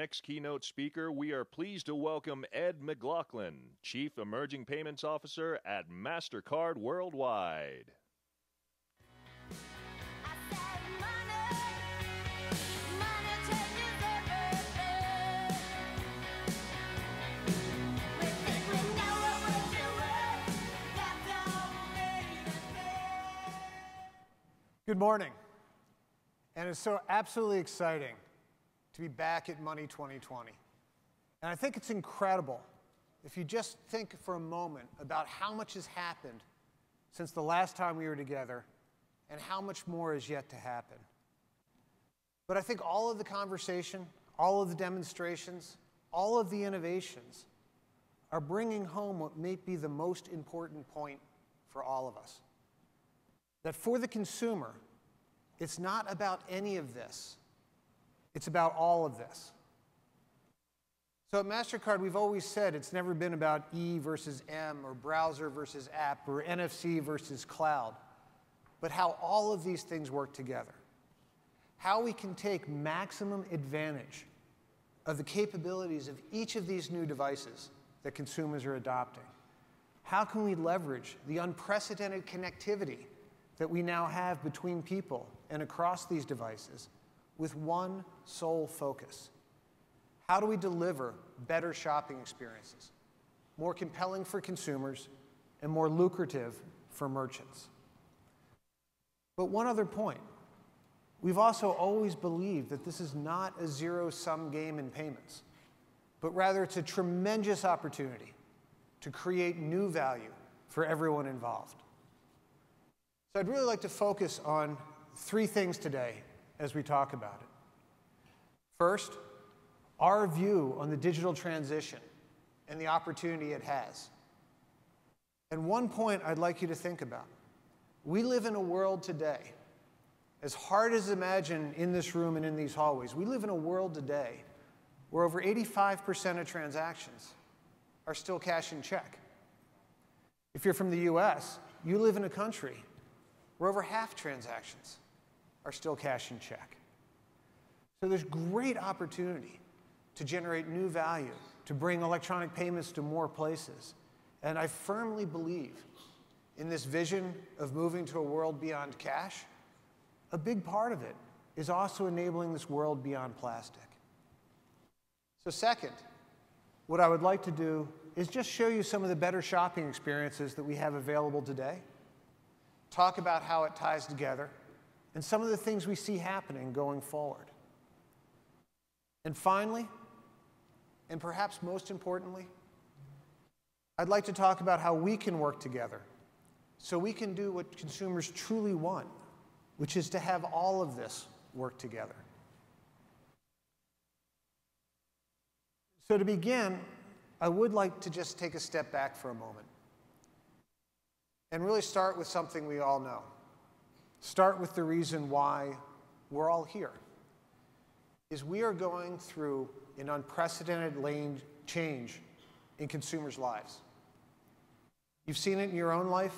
Next keynote speaker, we are pleased to welcome Ed McLaughlin, Chief Emerging Payments Officer at MasterCard Worldwide. Good morning. And it's so absolutely exciting to be back at Money 2020. And I think it's incredible if you just think for a moment about how much has happened since the last time we were together and how much more is yet to happen. But I think all of the conversation, all of the demonstrations, all of the innovations are bringing home what may be the most important point for all of us. That for the consumer, it's not about any of this. It's about all of this. So at MasterCard, we've always said it's never been about E versus M or browser versus app or NFC versus cloud, but how all of these things work together. How we can take maximum advantage of the capabilities of each of these new devices that consumers are adopting. How can we leverage the unprecedented connectivity that we now have between people and across these devices with one sole focus. How do we deliver better shopping experiences, more compelling for consumers and more lucrative for merchants? But one other point. We've also always believed that this is not a zero-sum game in payments, but rather it's a tremendous opportunity to create new value for everyone involved. So I'd really like to focus on three things today as we talk about it. First, our view on the digital transition and the opportunity it has. And one point I'd like you to think about. We live in a world today, as hard as imagine in this room and in these hallways, we live in a world today where over 85% of transactions are still cash and check. If you're from the US, you live in a country where over half transactions are still cash and check. So there's great opportunity to generate new value, to bring electronic payments to more places. And I firmly believe in this vision of moving to a world beyond cash. A big part of it is also enabling this world beyond plastic. So, second, what I would like to do is just show you some of the better shopping experiences that we have available today, talk about how it ties together, and some of the things we see happening going forward. And finally, and perhaps most importantly, I'd like to talk about how we can work together so we can do what consumers truly want, which is to have all of this work together. So, to begin, I would like to just take a step back for a moment and really start with something we all know. Start with the reason why we're all here. Is we are going through an unprecedented lane change in consumers' lives. You've seen it in your own life,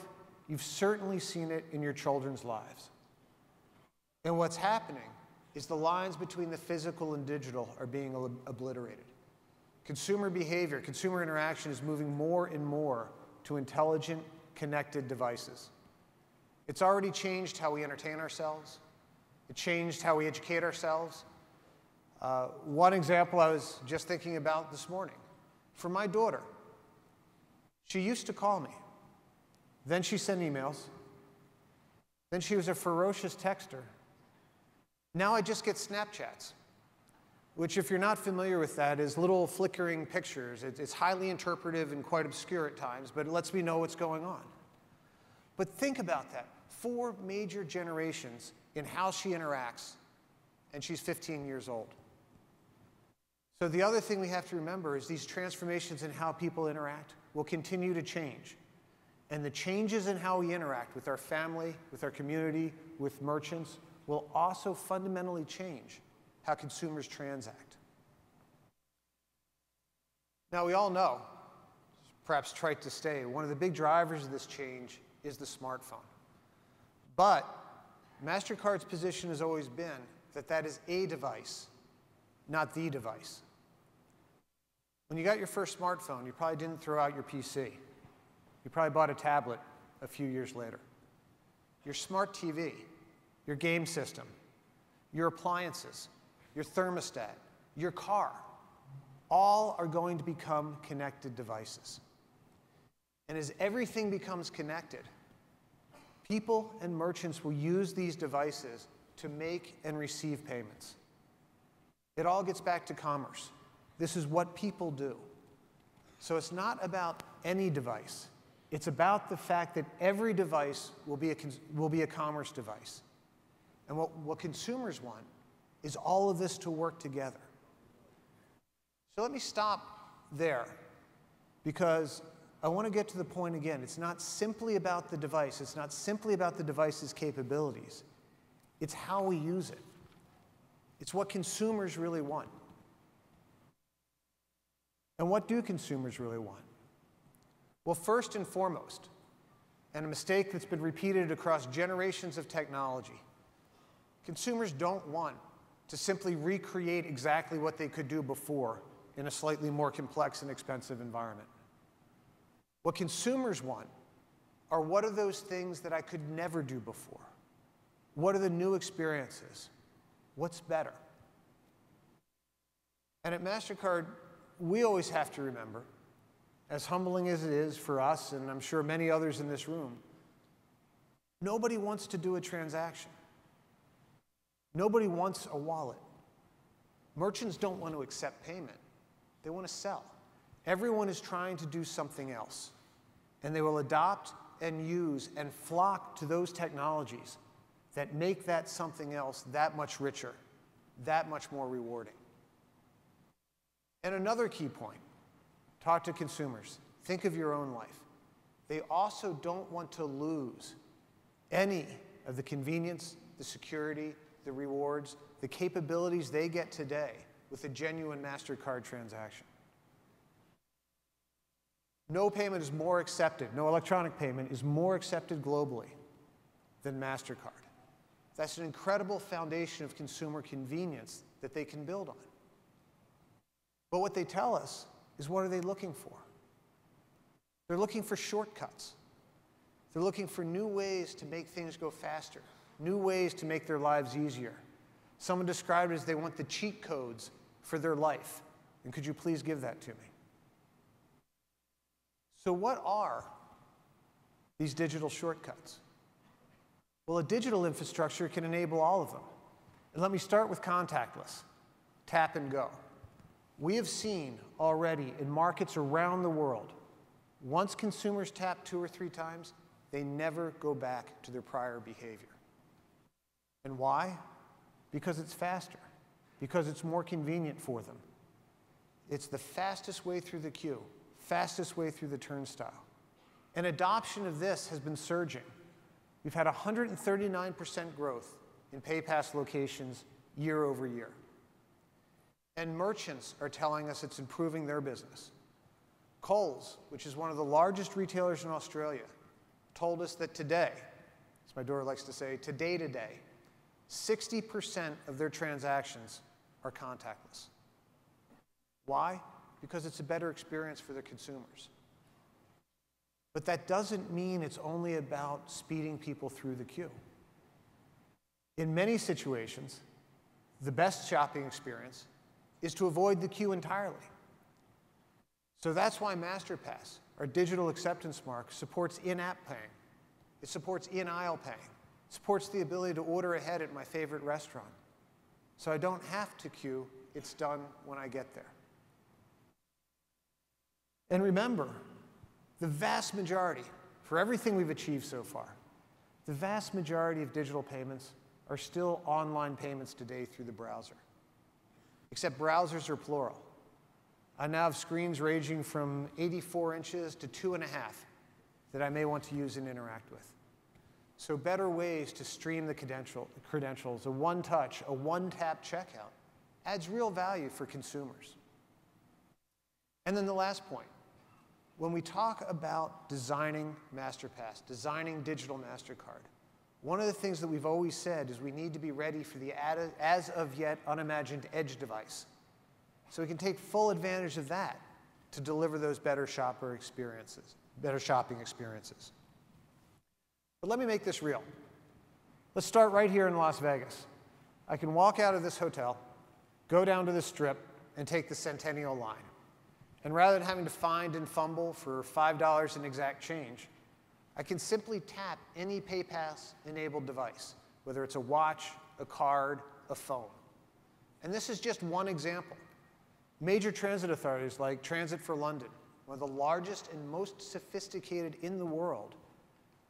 you've certainly seen it in your children's lives. And what's happening is the lines between the physical and digital are being obliterated. Consumer behavior, consumer interaction is moving more and more to intelligent, connected devices. It's already changed how we entertain ourselves. It changed how we educate ourselves. Uh, one example I was just thinking about this morning for my daughter. She used to call me. Then she sent emails. Then she was a ferocious texter. Now I just get Snapchats, which, if you're not familiar with that, is little flickering pictures. It's highly interpretive and quite obscure at times, but it lets me know what's going on. But think about that four major generations in how she interacts, and she's 15 years old. So, the other thing we have to remember is these transformations in how people interact will continue to change. And the changes in how we interact with our family, with our community, with merchants will also fundamentally change how consumers transact. Now, we all know, perhaps trite to say, one of the big drivers of this change is the smartphone. But MasterCard's position has always been that that is a device, not the device. When you got your first smartphone, you probably didn't throw out your PC. You probably bought a tablet a few years later. Your smart TV, your game system, your appliances, your thermostat, your car, all are going to become connected devices. And as everything becomes connected, people and merchants will use these devices to make and receive payments. It all gets back to commerce. This is what people do. So it's not about any device. It's about the fact that every device will be a, will be a commerce device. And what, what consumers want is all of this to work together. So let me stop there because I want to get to the point again. It's not simply about the device, it's not simply about the device's capabilities, it's how we use it. It's what consumers really want. And what do consumers really want? Well, first and foremost, and a mistake that's been repeated across generations of technology, consumers don't want to simply recreate exactly what they could do before in a slightly more complex and expensive environment. What consumers want are what are those things that I could never do before? What are the new experiences? What's better? And at MasterCard, we always have to remember, as humbling as it is for us, and I'm sure many others in this room, nobody wants to do a transaction. Nobody wants a wallet. Merchants don't want to accept payment, they want to sell. Everyone is trying to do something else, and they will adopt and use and flock to those technologies that make that something else that much richer, that much more rewarding. And another key point talk to consumers. Think of your own life. They also don't want to lose any of the convenience, the security, the rewards, the capabilities they get today with a genuine MasterCard transaction. No payment is more accepted, no electronic payment is more accepted globally than MasterCard. That's an incredible foundation of consumer convenience that they can build on. But what they tell us is what are they looking for? They're looking for shortcuts. They're looking for new ways to make things go faster, new ways to make their lives easier. Someone described it as they want the cheat codes for their life. And could you please give that to me? So, what are these digital shortcuts? Well, a digital infrastructure can enable all of them. And let me start with contactless tap and go. We have seen already in markets around the world, once consumers tap two or three times, they never go back to their prior behavior. And why? Because it's faster, because it's more convenient for them. It's the fastest way through the queue, fastest way through the turnstile. And adoption of this has been surging. We've had 139% growth in PayPass locations year over year. And merchants are telling us it's improving their business. Coles, which is one of the largest retailers in Australia, told us that today, as my daughter likes to say, today, today, 60% of their transactions are contactless. Why? Because it's a better experience for the consumers. But that doesn't mean it's only about speeding people through the queue. In many situations, the best shopping experience is to avoid the queue entirely. So that's why MasterPass, our digital acceptance mark, supports in-app paying. It supports in-aisle paying. It supports the ability to order ahead at my favorite restaurant. So I don't have to queue, it's done when I get there. And remember, the vast majority, for everything we've achieved so far, the vast majority of digital payments are still online payments today through the browser except browsers are plural. I now have screens ranging from 84 inches to two and a half that I may want to use and interact with. So better ways to stream the credential, credentials, a one-touch, a one-tap checkout, adds real value for consumers. And then the last point, when we talk about designing MasterPass, designing digital MasterCard, one of the things that we've always said is we need to be ready for the as of yet unimagined edge device. So we can take full advantage of that to deliver those better shopper experiences, better shopping experiences. But let me make this real. Let's start right here in Las Vegas. I can walk out of this hotel, go down to the strip, and take the Centennial line. And rather than having to find and fumble for $5 in exact change, I can simply tap any PayPass enabled device, whether it's a watch, a card, a phone. And this is just one example. Major transit authorities like Transit for London, one of the largest and most sophisticated in the world,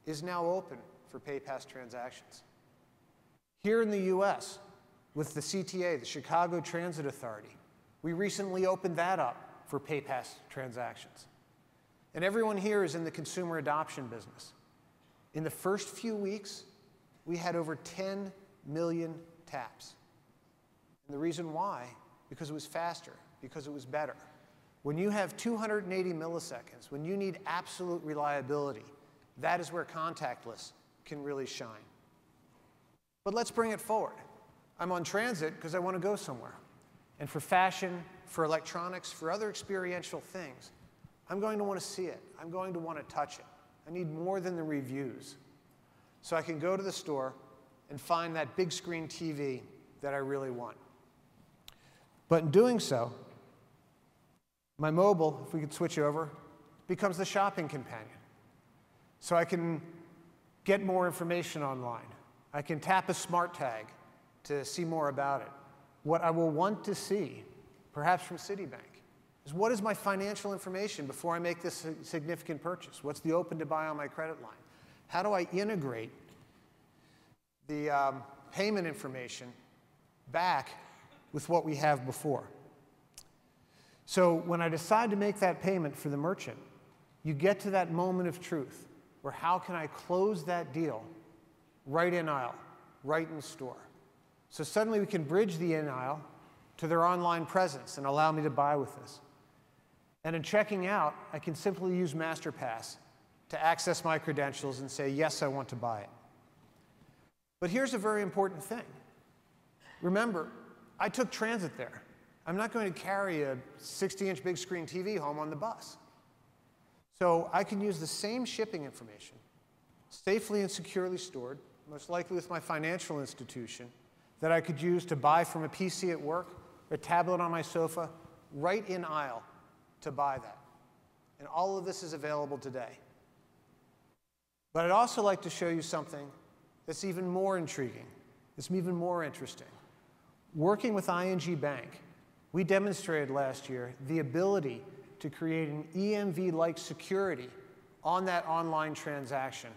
is now open for PayPass transactions. Here in the US, with the CTA, the Chicago Transit Authority, we recently opened that up for PayPass transactions. And everyone here is in the consumer adoption business. In the first few weeks, we had over 10 million taps. And the reason why, because it was faster, because it was better. When you have 280 milliseconds, when you need absolute reliability, that is where contactless can really shine. But let's bring it forward. I'm on transit because I want to go somewhere. And for fashion, for electronics, for other experiential things, I'm going to want to see it. I'm going to want to touch it. I need more than the reviews. So I can go to the store and find that big screen TV that I really want. But in doing so, my mobile, if we could switch over, becomes the shopping companion. So I can get more information online. I can tap a smart tag to see more about it. What I will want to see, perhaps from Citibank, is what is my financial information before I make this significant purchase? What's the open to buy on my credit line? How do I integrate the um, payment information back with what we have before? So when I decide to make that payment for the merchant, you get to that moment of truth where how can I close that deal right in aisle, right in store? So suddenly we can bridge the in aisle to their online presence and allow me to buy with this. And in checking out, I can simply use MasterPass to access my credentials and say, yes, I want to buy it. But here's a very important thing. Remember, I took transit there. I'm not going to carry a 60 inch big screen TV home on the bus. So I can use the same shipping information, safely and securely stored, most likely with my financial institution, that I could use to buy from a PC at work, a tablet on my sofa, right in aisle to buy that. And all of this is available today. But I'd also like to show you something that's even more intriguing, that's even more interesting. Working with ING Bank, we demonstrated last year the ability to create an EMV like security on that online transaction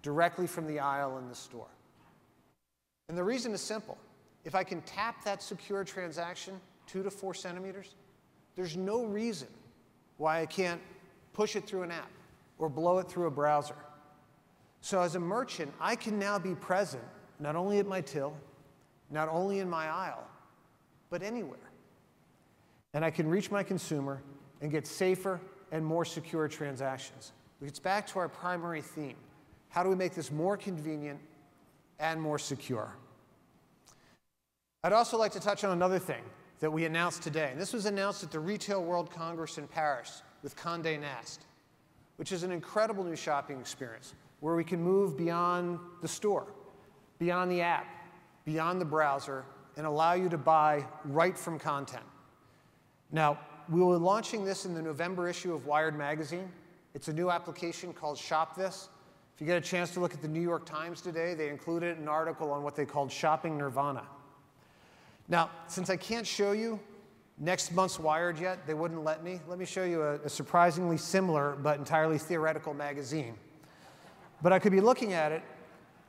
directly from the aisle in the store. And the reason is simple. If I can tap that secure transaction two to four centimeters, there's no reason why I can't push it through an app or blow it through a browser. So as a merchant, I can now be present not only at my till, not only in my aisle, but anywhere. And I can reach my consumer and get safer and more secure transactions. It gets back to our primary theme. How do we make this more convenient and more secure? I'd also like to touch on another thing that we announced today. And this was announced at the Retail World Congress in Paris with Condé Nast, which is an incredible new shopping experience where we can move beyond the store, beyond the app, beyond the browser, and allow you to buy right from content. Now, we be launching this in the November issue of Wired Magazine. It's a new application called Shop This. If you get a chance to look at the New York Times today, they included an article on what they called shopping nirvana. Now, since I can't show you next month's Wired yet, they wouldn't let me, let me show you a, a surprisingly similar but entirely theoretical magazine. But I could be looking at it,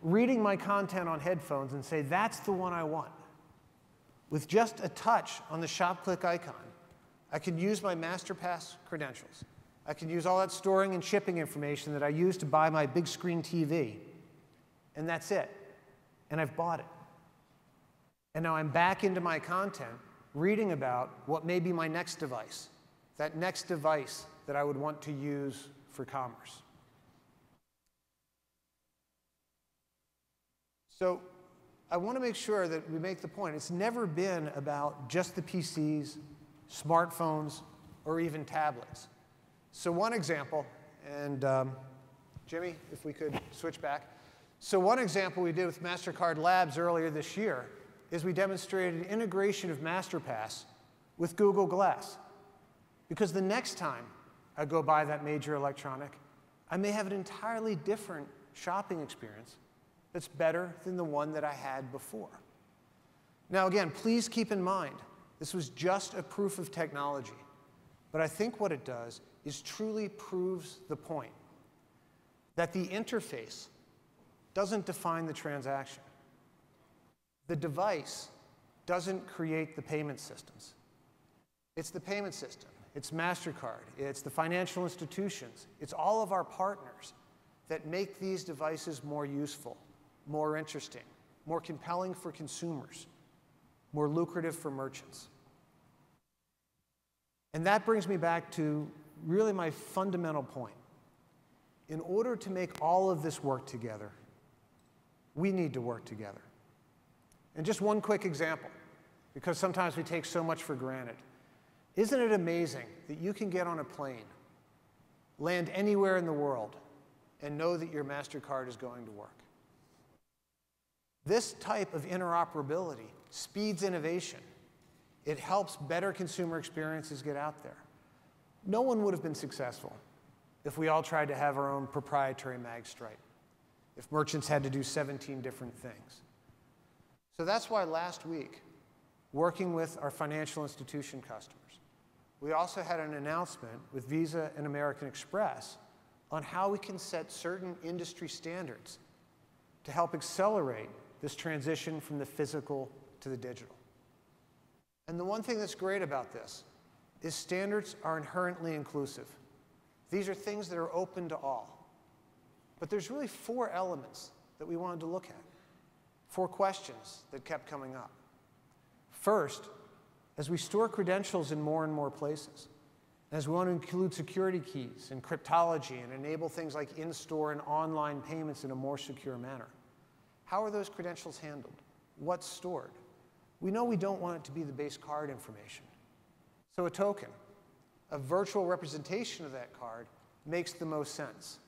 reading my content on headphones, and say, that's the one I want. With just a touch on the shop click icon, I can use my MasterPass credentials. I can use all that storing and shipping information that I use to buy my big screen TV. And that's it. And I've bought it. And now I'm back into my content, reading about what may be my next device, that next device that I would want to use for commerce. So I want to make sure that we make the point. It's never been about just the PCs, smartphones, or even tablets. So, one example, and um, Jimmy, if we could switch back. So, one example we did with MasterCard Labs earlier this year is we demonstrated integration of MasterPass with Google Glass. Because the next time I go buy that major electronic, I may have an entirely different shopping experience that's better than the one that I had before. Now, again, please keep in mind, this was just a proof of technology. But I think what it does is truly proves the point that the interface doesn't define the transaction. The device doesn't create the payment systems. It's the payment system, it's MasterCard, it's the financial institutions, it's all of our partners that make these devices more useful, more interesting, more compelling for consumers, more lucrative for merchants. And that brings me back to really my fundamental point. In order to make all of this work together, we need to work together. And just one quick example, because sometimes we take so much for granted. Isn't it amazing that you can get on a plane, land anywhere in the world, and know that your MasterCard is going to work? This type of interoperability speeds innovation. It helps better consumer experiences get out there. No one would have been successful if we all tried to have our own proprietary magstripe, if merchants had to do 17 different things. So that's why last week, working with our financial institution customers, we also had an announcement with Visa and American Express on how we can set certain industry standards to help accelerate this transition from the physical to the digital. And the one thing that's great about this is standards are inherently inclusive. These are things that are open to all. But there's really four elements that we wanted to look at four questions that kept coming up. First, as we store credentials in more and more places, as we want to include security keys and cryptology and enable things like in store and online payments in a more secure manner, how are those credentials handled? What's stored? We know we don't want it to be the base card information. So, a token, a virtual representation of that card, makes the most sense.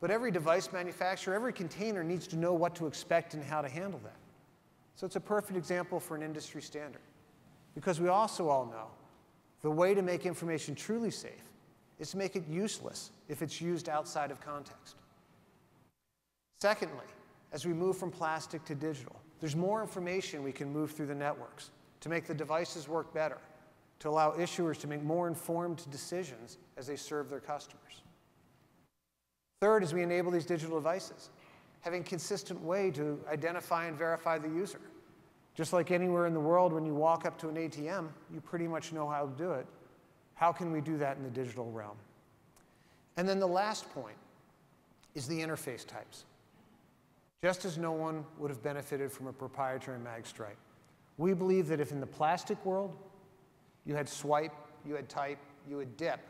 But every device manufacturer, every container needs to know what to expect and how to handle that. So it's a perfect example for an industry standard. Because we also all know the way to make information truly safe is to make it useless if it's used outside of context. Secondly, as we move from plastic to digital, there's more information we can move through the networks to make the devices work better, to allow issuers to make more informed decisions as they serve their customers. Third is we enable these digital devices, having a consistent way to identify and verify the user. Just like anywhere in the world, when you walk up to an ATM, you pretty much know how to do it. How can we do that in the digital realm? And then the last point is the interface types. Just as no one would have benefited from a proprietary mag stripe, we believe that if in the plastic world you had swipe, you had type, you had dip,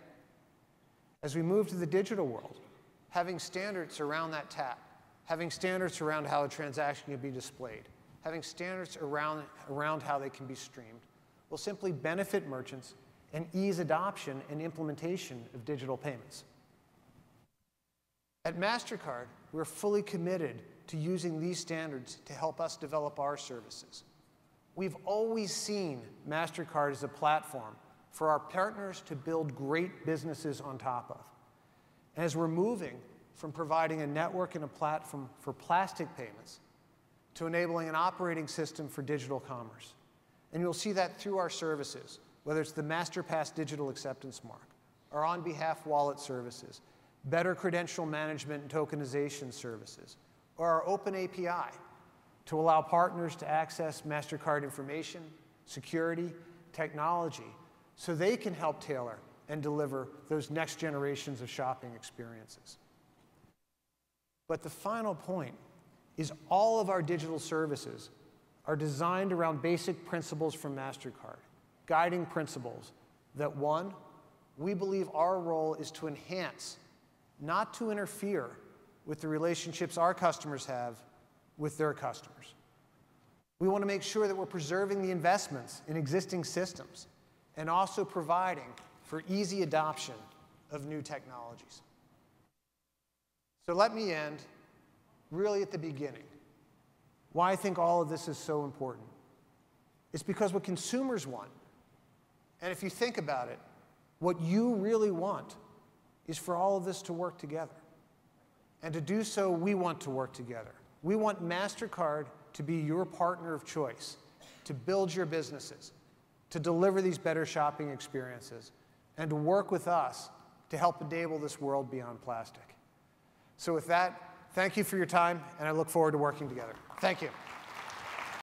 as we move to the digital world, having standards around that tap, having standards around how a transaction can be displayed, having standards around, around how they can be streamed, will simply benefit merchants and ease adoption and implementation of digital payments. At MasterCard, we're fully committed to using these standards to help us develop our services. We've always seen MasterCard as a platform for our partners to build great businesses on top of. As we're moving from providing a network and a platform for plastic payments to enabling an operating system for digital commerce. And you'll see that through our services, whether it's the MasterPass digital acceptance mark, our on behalf wallet services, better credential management and tokenization services, or our open API to allow partners to access MasterCard information, security, technology, so they can help tailor and deliver those next generations of shopping experiences. But the final point is all of our digital services are designed around basic principles from MasterCard, guiding principles that one, we believe our role is to enhance, not to interfere with the relationships our customers have with their customers. We want to make sure that we're preserving the investments in existing systems and also providing for easy adoption of new technologies. So let me end really at the beginning. Why I think all of this is so important. It's because what consumers want, and if you think about it, what you really want is for all of this to work together. And to do so, we want to work together. We want MasterCard to be your partner of choice, to build your businesses, to deliver these better shopping experiences, and to work with us to help enable this world beyond plastic. So, with that, thank you for your time, and I look forward to working together. Thank you.